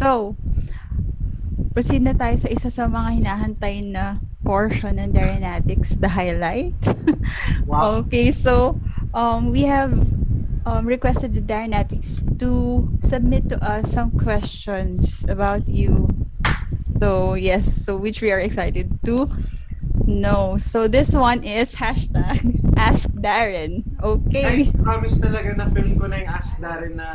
So, proceed na tayo sa isa sa mga hinahantay na portion ng Darenatics, the highlight. Wow. Okay, so um, we have um, requested the Darenatics to submit to us some questions about you. So yes, so which we are excited to know. So this one is hashtag Ask Darren. Okay. Ay, promise talaga na film ko na yung Ask Darren na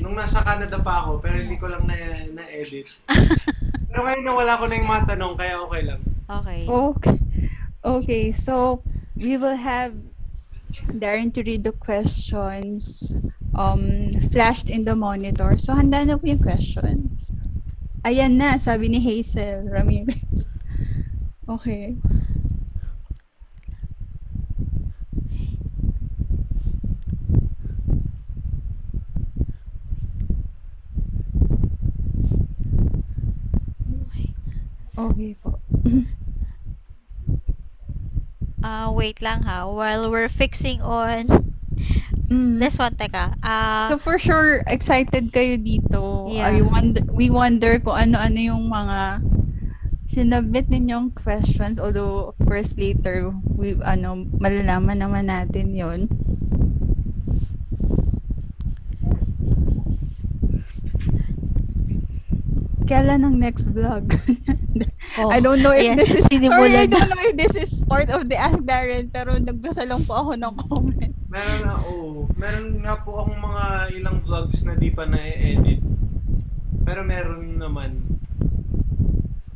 nung nasa Canada pa ako, pero hindi ko lang na, na-edit. pero ngayon nawala ko na yung mga tanong, kaya okay lang. Okay. Okay. Okay, so we will have Darren to read the questions um flashed in the monitor. So handa na po yung questions. Ayan na, sabi ni Hazel Ramirez. Okay. Okay po. Ah, wait lang ha. While we're fixing on Mm. this one, teka. Ah, So for sure, excited kayo dito. Yeah. I wonder, we wonder kung ano-ano yung mga sinabit ninyong questions. Although, of course, later, we, ano, malalaman naman natin yon Kailan ang next vlog? oh, I don't know if ayan, this is sorry, I don't know if this is part of the Ask Darren pero nagbasa lang po ako ng comment. Meron na, oo. Meron nga po akong mga ilang vlogs na di pa na-edit. Pero meron naman.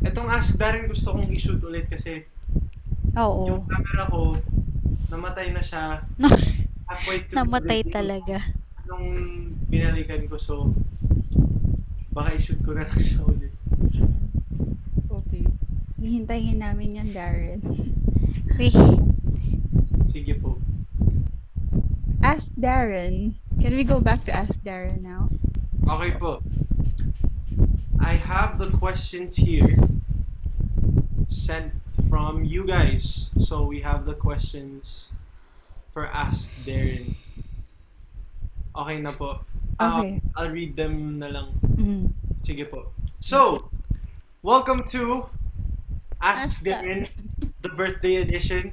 Etong Ask Darren gusto kong i-shoot ulit kasi Oo. yung camera ko, namatay na siya halfway through namatay talaga. nung binalikan ko. So, baka i-shoot ko na lang siya ulit. Okay. Hihintayin namin yan, Darren. Wait. Sige po. Ask Darren. Can we go back to Ask Darren now? Okay po. I have the questions here sent from you guys. So we have the questions for Ask Darren. Okay na po. Um, Okay. I'll read them na lang. Mm. Sige po. So, welcome to Ask Ask Darren, the birthday edition.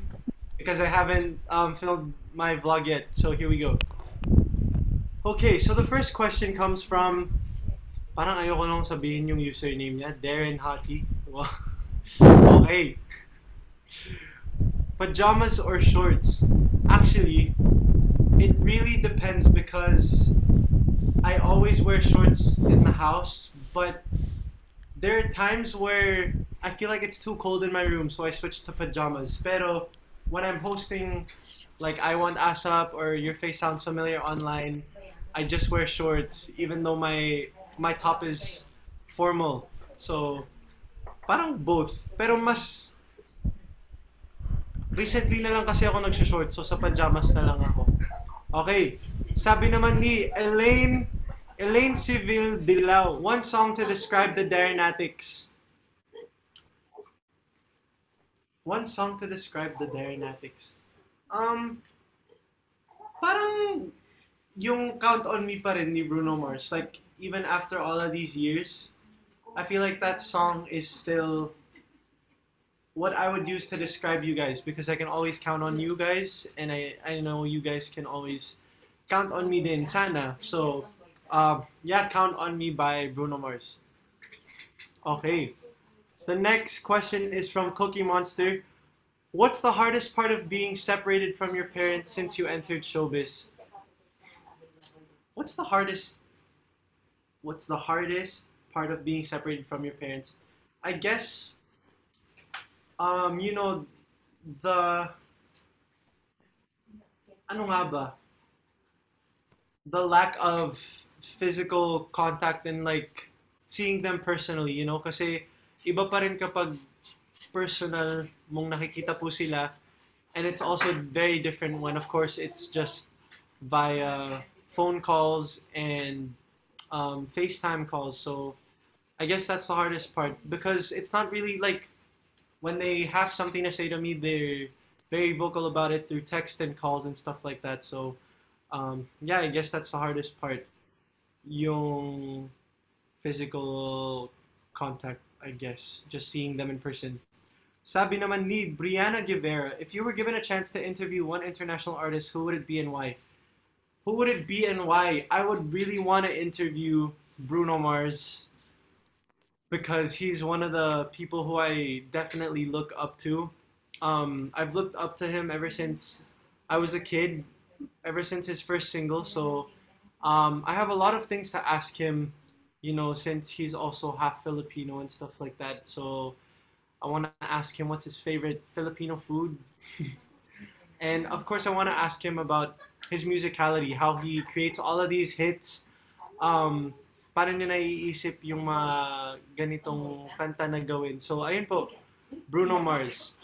Because I haven't um, filmed my vlog yet. So here we go. Okay, so the first question comes from parang ayoko nang sabihin yung username niya, Darren Hottie. Wow. okay. Pajamas or shorts? Actually, it really depends because I always wear shorts in the house, but there are times where I feel like it's too cold in my room, so I switch to pajamas. Pero when I'm posting like I want ASAP or Your Face Sounds Familiar online, I just wear shorts even though my my top is formal. So parang both. Pero mas recently na lang kasi ako nagsho-short so sa pajamas na lang ako. Okay. Sabi naman ni Elaine Elaine Civil Dilao, one song to describe the Darenatics. One song to describe the Darenatics. Um, parang yung Count on Me pa rin ni Bruno Mars. Like, even after all of these years, I feel like that song is still what I would use to describe you guys because I can always count on you guys and I, I know you guys can always count on me din sana. So, uh, yeah, Count on Me by Bruno Mars. Okay. The next question is from Cookie Monster. What's the hardest part of being separated from your parents since you entered showbiz? What's the hardest What's the hardest part of being separated from your parents? I guess um you know the ano nga ba? The lack of physical contact and like seeing them personally, you know, kasi iba pa rin kapag personal mong nakikita po sila and it's also very different when of course it's just via phone calls and um, FaceTime calls. So I guess that's the hardest part because it's not really like when they have something to say to me, they're very vocal about it through text and calls and stuff like that. So um, yeah, I guess that's the hardest part. Yung physical contact, I guess. Just seeing them in person. Sabi naman ni Brianna Guevara, if you were given a chance to interview one international artist, who would it be and why? Who would it be and why? I would really want to interview Bruno Mars because he's one of the people who I definitely look up to. Um, I've looked up to him ever since I was a kid, ever since his first single. So um, I have a lot of things to ask him, you know, since he's also half Filipino and stuff like that. So I want to ask him what's his favorite Filipino food. and of course, I want to ask him about his musicality, how he creates all of these hits. Um, paano niya naiisip yung mga ganitong kanta na gawin. So, ayun po, Bruno Mars.